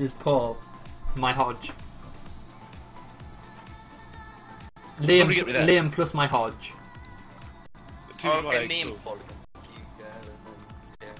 is Paul, my Hodge. Liam, Probably get me there. Liam plus my Hodge. Two Oh, one okay, eight, me and Paul against you, yeah, and then,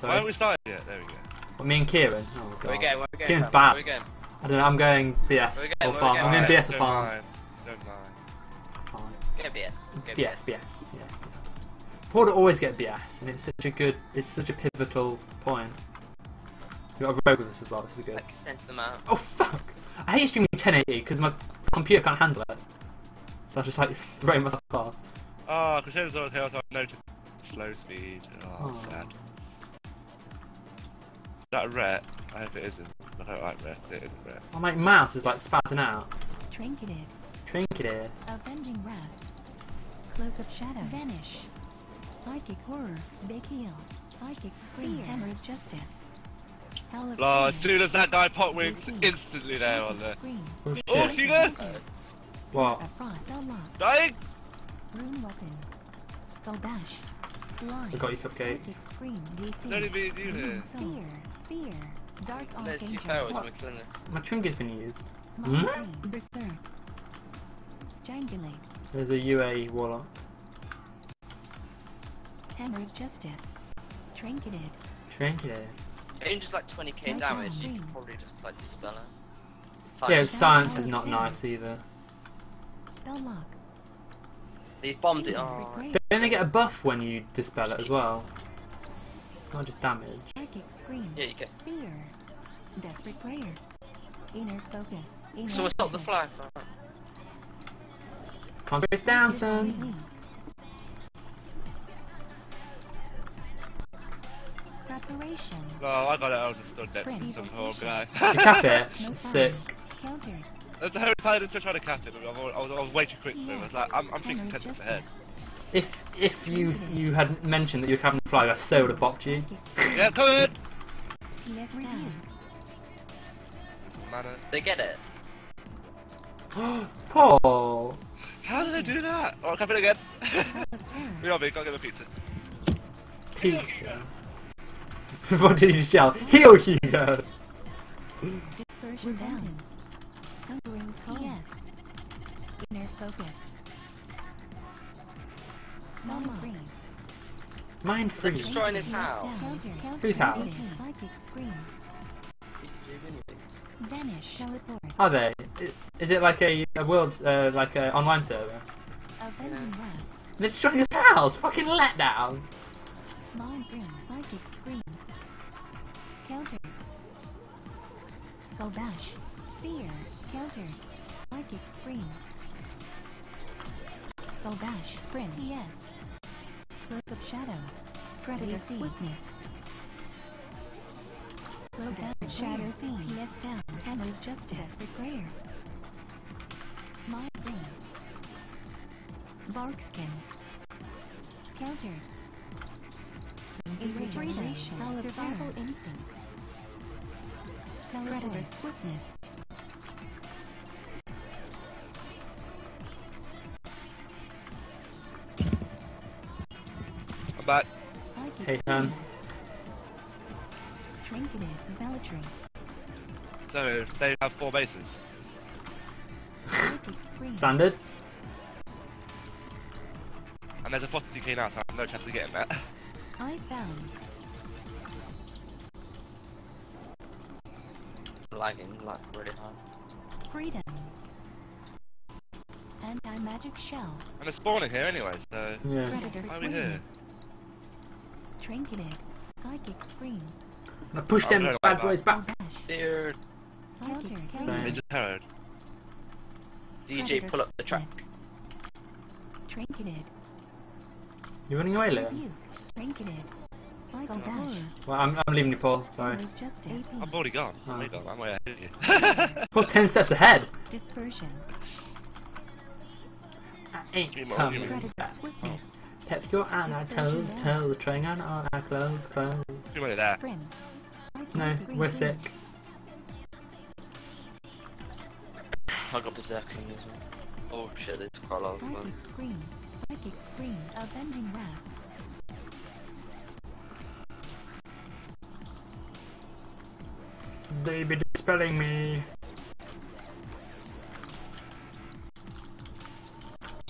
So Why haven't we started yet? There we go. well, me and Kieran. Oh yeah. Where we going? Where we going? Kieran's Pam? bad. Where we going? I don't know. I'm going BS Where we or going? Where farm. going? I'm going Alright, BS let's or go farm. nine. Let's go. Farm. Go BS. Go BS, BS. Yeah. Paul to always get BS, and it's such a good, it's such a pivotal point. We got a rogue with us as well. This is good. Like, send them out. Oh fuck! I hate streaming 1080 because my computer can't handle it. So I'm just like throwing myself off. Ah, Oh, Crusader's on Chaos I noted slow speed. Oh, Oh. sad. Is that a ret? I hope it isn't. I don't like ret. It isn't ret. Oh, my mouse is like spazzing out. Trinketed. Trinket here. Avenging Wrath. Cloak of Shadow. Vanish. Psychic Horror. Big Heal. Psychic Scream. Hammer of Justice. Howl Oh, as soon as that guy pot wings, instantly there on Psychic the. Scream. Oh Oh, shit. Hugo! What? A Frost. Spell Lock. Dying! Rune Weapon. Skull Bash. Blind. I got your Cupcake. Psychic Scream. DC. It's only me and you here. Fear. Fear. Dark There's two Archangel. powers, What? my goodness. My trinket's been used. Hmm? Strangulate. There's a UA warlock. Hammer of Justice. Trinketed. Trinket here. Even just like 20k damage, you green. could probably just like dispel it. Yeah, science is not nice either. Spell Lock. These bombed it. Secret Oh, Grave. Don't they get a buff when you dispel it as well? Not just damage. Psychic Scream. yeah, you get. Fear. Desperate Prayer. Inner Focus. Inner So we'll stop the Focus. flag. alright. Down, son. Preparation. No, I got it. I was just stood next to Sprint. some poor guy. You cap it. Sick. fire. Countered. That's the whole time I still trying to cap it. I was, I was, I was way too quick for him. I was like, I'm, I'm thinking 10 steps ahead. If if you you had mentioned that you were capping the flag, I so would have bopped you. Yeah, come in! PS They get it. Paul. How did I do that? Oh, cap it again. Howl of Terror. we are big. I'll get a pizza. Pizza. what did you just yell? Heal Hugo. Dispersion down. Countering PS. Inner Focus. Mind Freeze. Mind They're destroying his house. down. Whose house? Counter. Psychic Vanish. Are they? Is it like a, a world, uh, like a online server? Avenging Wrath. They're destroying his house. Fucking letdown. Mind Freeze. Psychic Scream. Counter. Skull Bash. Fear. Counter. Psychic Scream. Skull Bash. Sprint. PS. Cloak of Shadow. Predator Swiftness. Slow down. Shadow Theme. PS down. Hammer of Justice. Prayer. Mind Freeze. Barkskin. Counter. Irradiation. Howl of Survival Instinct. Predator Swiftness. I'm back. Psychic Hey, man. So, they have four bases. Standard. And there's a 40k now, so I have no chance of getting that. I found. Lagging like really hard. Freedom. Anti-magic shell. And they're spawning here anyway, so... Yeah. Predator Why are we Scream. here? Trinketed. Psychic Scream. Now push Oh, them no, no, bad no. boys back. Dash. Dear Psychic Scream. They. DJ, pull up the track. Trinketed. You running away, Liam? Rebuke. Trinketed. Psycho Dash. Well, I'm, I'm leaving you, Paul. Sorry. Hammer of Justice. I'm already gone. Oh. I'm way gone. I'm way ahead of you. Paul's ten steps ahead. Dispersion. I ain't coming give me- Predator back. Swiftness. Pep your on our toes, toes, trying on all our clothes, clothes. Too many there. Sprint. Psychic No, we're sick. I got berserking as well. Oh shit, there's quite a lot of Psychic them. Scream. Psychic Scream. Avenging Wrath. They be dispelling me.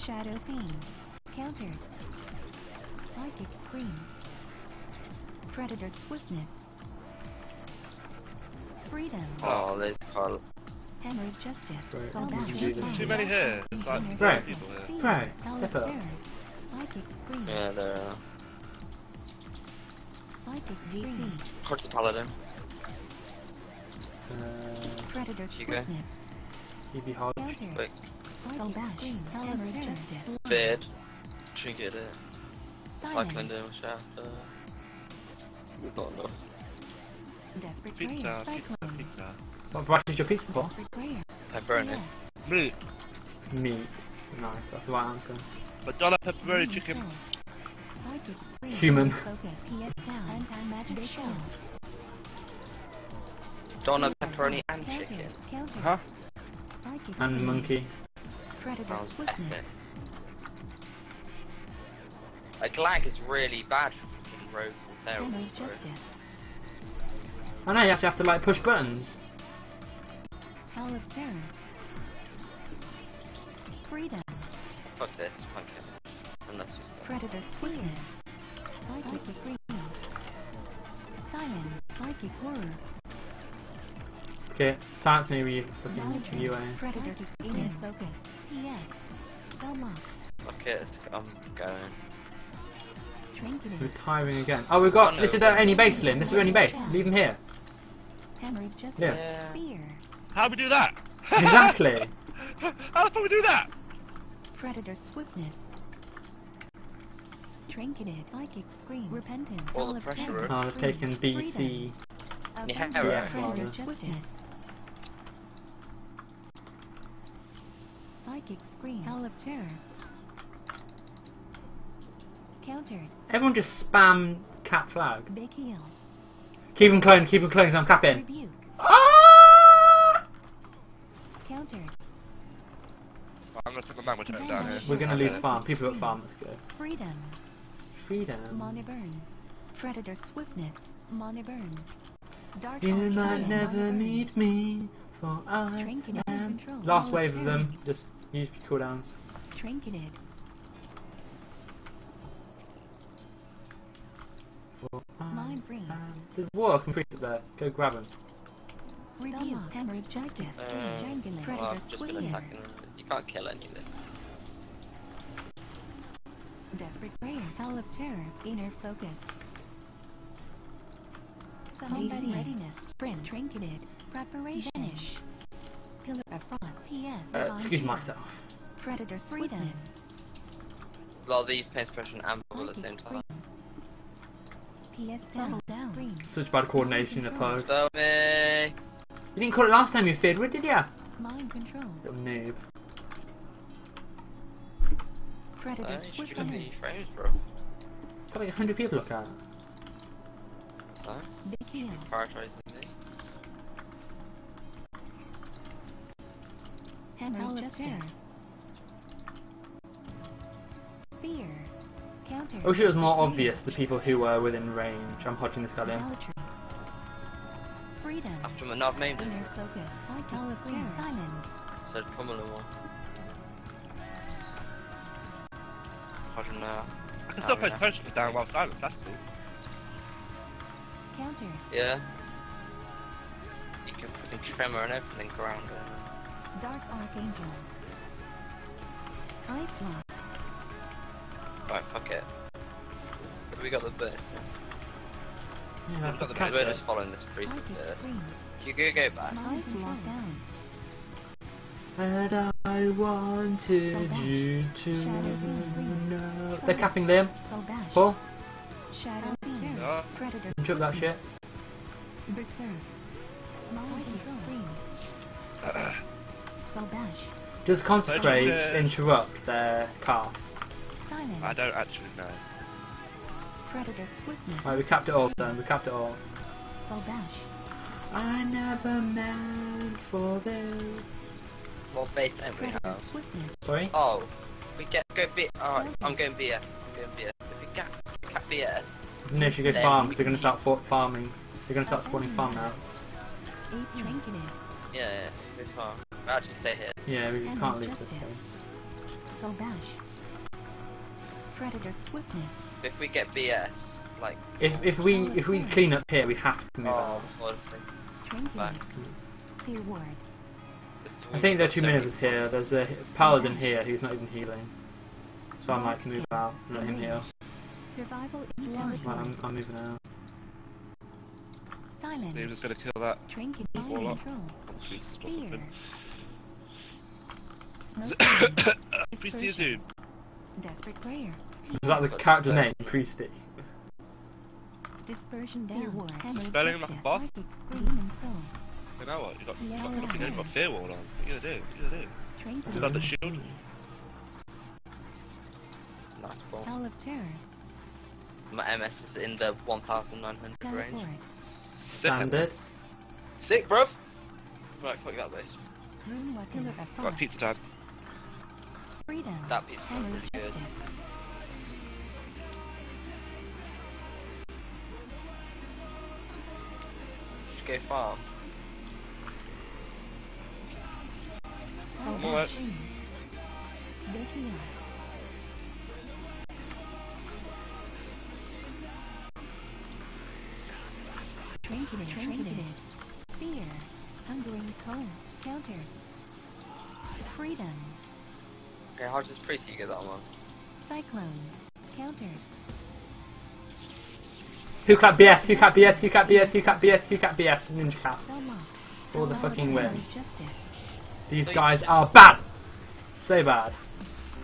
Shadow Fiend. Countered. Psychic Scream. Predator Swiftness. Freedom. Oh, there's Carl. Hemorrhage Justice. Right, Soulbash. we can. Too many here. There's like Inner Right. people here. Right, step up. Psychic Scream. Yeah, there are. Uh, Psychic DC. What's the paladin? Uh, Predator Hugo. Swiftness. Evie Hodge. Countered. Quick. Soulbash. Scream. Hemorrhage Justice. Beard. Trinket it. Silence. Cycling down shaft. Uh, not enough. Pizza, pizza, Cyclone. pizza. What price is your pizza for? Desperate Prayer. Pepperoni. Yes. Meat. Meat. Nice, that's the right answer. A dollar pepperoni chicken. Soul. Psychic Scream. Human. Donna, pepperoni, and chicken. Huh? And monkey. Sounds epic. Like lag is really bad for fucking rogues and terrible. Hemorrhage I know you actually have to like push buttons. Howl of Terror. Freedom. Fuck this, can't kill it. Unless we start. Predator Swiftness. Psychic Scream. Silence. Psychic Horror. Okay, silence me with you fucking Monitoring. UA. Predator Inner Focus. PS. Spell lock. Fuck it, I'm going. Retiring again. Oh, we've got. Oh, no. This is the only base, Lynn. This is the only base. Leave him here. Hemorrhage Yeah. Yeah. Fear. How do we do that? Exactly. How do we do that? Predator Swiftness. Trinketed. Psychic Scream. Repentance. All the pressure, Oh, I've taken BC. DC. Yeah, Avenger. right. Predator Yeah. Justice. Psychic Scream. Howl of Terror. Countered. Everyone just spam cat flag. Big Heal. Keep him cloned, keep him cloned, 'cause I'm capping. Rebuke. Ah! Countered. I'm gonna put my magma totem down here. We're gonna lose farm. People at farm, let's go. Freedom. Freedom. Money Burn. Predator Swiftness. Money Burn. Dark You might never meet me, for I am. Last wave of them, just use cooldowns. Trinketed. For I Mind Freeze. am- There's water can freeze up there. Go grab him. Rebuke. Hemorrhage Justice. Uh, Strangulate. well, Predator I've just been attacking. You can't kill any of this. Desperate Prayer. Howl of Terror. Inner Focus. Combat Readiness. Sprint. Trinketed. Preparation. Vanish. Pillar of Frost. PS. Uh, excuse myself. Predator Freedom. A lot of these paint suppression and bubble at the same time. PS down. down. Such bad coordination in a pug. Spell me! You didn't call it last time you feared, did ya? Mind control. Little noob. Predator Uh, you should look at Swiftness. the frames, bro. Got like a hundred people look at. it. So, Big Heal. prioritizing me. Hemorrhage Justice. Fear. Counter. Oh, I wish it was more obvious the people who were within range. I'm hodging this guy in. Idolatry. Freedom. After him, I've named him. Inner focus. Howl of Terror. Silence. So, pummel him all. Hold him now. I can still Oh, place yeah. potions down while silence. That's cool. Counter. Yeah. You can fucking tremor and everything around it. Dark Archangel. Ice Lock. Right, fuck it. We got the burst. Yeah, We've got the catch We're just following this priest of Psychic burst. You go go back. Ice And I wanted Go you back. to know. They're capping Liam. Paul, Shadow Fiend. Yeah. Predator. interrupt that shit. Berserk. Mind Control. Spell Bash. Does consecrate uh, interrupt their cast? Silence. I don't actually know. Predator Swiftness. Right, we capped it all, son. We capped it all. Spell Bash. I never meant for this. What base end we Predator have? Sorry? Oh, we get go B. Alright, I'm going BS. I'm going BS. If we get cap BS, No, she goes Then- farm because they're going to start fa- farming. They're going to start spawning farm now. AP. Trinketed. Yeah, yeah, we're far. We actually stay here. Yeah, we Emerald can't leave this Justice. place. Sobash. Predator Swiftness. If we get BS, like, If if we if we clean up here, we have to move oh, out. what if they- Back. Fear Ward. I think there are too so many of us here. There's a paladin here who's not even healing, so I Well, might move out and let him heal. Survival in Blood. Right, I'm, I'm moving out. Silence. We're just going to kill that. Trinket. Warlock. Control. Priest or Fear. something. Smoke. Priest is doom. Desperate Prayer. Is that the character name, Priesty? Dispersion down. Fear Spelling him like a boss? You know what? You got, you Yeah, got, fucking yeah. you got fear wall on. What are you gonna do? What are you gonna do? Trinket. Is that the shield? Nice ball. Howl of Terror. My MS is in the 1900 range. Teleport. Sick. Standard. Sick, bruv! Right, fuck that base. Rune Weapon. Pillar of Got pizza time. Freedom. That piece sounds Hammer of really good. Justice. Just go farm. I'm alright. Trinketed. Trinketed. Fear. Hungering cold. Counter. Freedom. Okay, how does priest you get that one? Cyclone. Counter. Who cat BS? Who cat BS? Who cat BS? Who cat BS? Who cat BS? Ninja cat. Belmont. For the fucking Hammer win. These So guys are bad. So bad.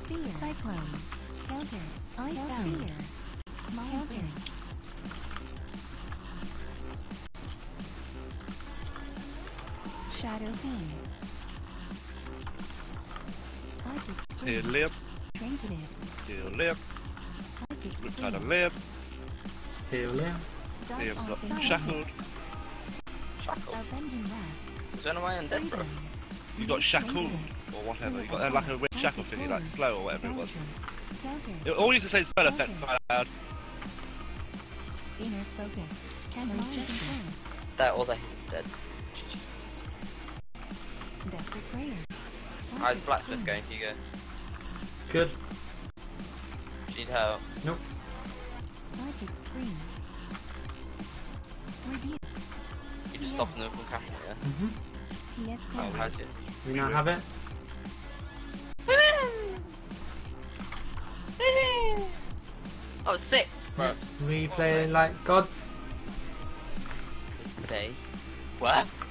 Fear. Cyclone. Counter. Icebound. Fear. Counter. Shadow King. Psychic Here, Scream. live. Trinketed. Here, live. Psychic Riptide Scream. and live. Here, Liam. Dark Liam's Arts not and shackled. Shackled. Avenging Wrath. So when am bro? You got shackled or whatever. You got uh, like a weird shackle thingy, like slow or whatever it was. Counter. It all used to say is spell effect quite loud. Inner focus. Hammer of Justice. That all that he's dead. Desperate prayer. How's blacksmith going, Hugo? Good. Do you need help? Nope. Psychic scream. Rebuke. You just stopping them from casting it, yeah? Mhm. Yes, Oh, how's it? We now have it. Oh, sick! Bro. We play like gods. They. What? Bad.